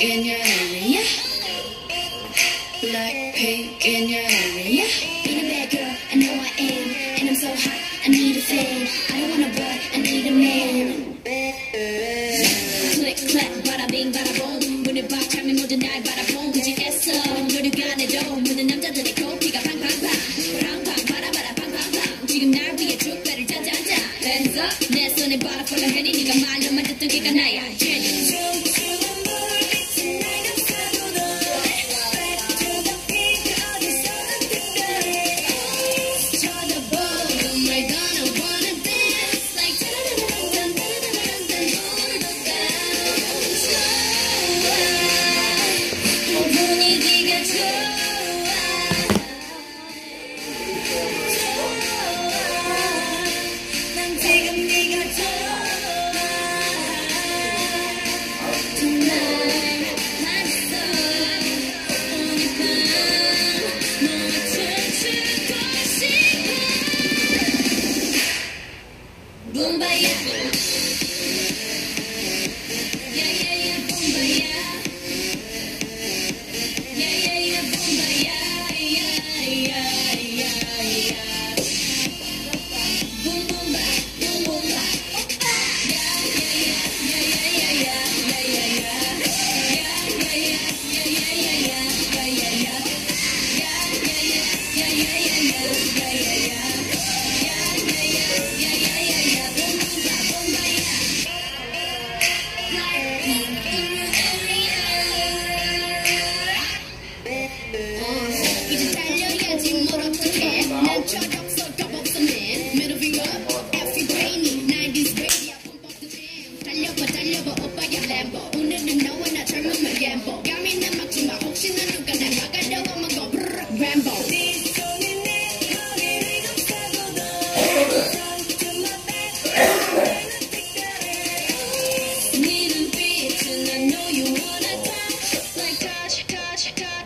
Blackpink in your area. Blackpink in your area. Being a bad girl, I know I am. And I'm so hot, I need a fan. I don't want a boy, I need a man. Click, clack, bada bing, bada boom. 문을 박 차면 모두 날 바라본 그지겠어. 노력 안 해도 모든 남자들의 코피가 팡팡팡. 팡팡, 바라바라 팡팡팡. 지금 날 위해 축배를 짜자자. Hands up, 내 손에 바라폴라 해니 네가 말로만 듣던 게가 나야. Genius. Touch touch touch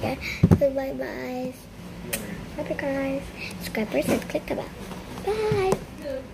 guys. So bye bye. Bye guys. Subscribe first and click the bell. Bye.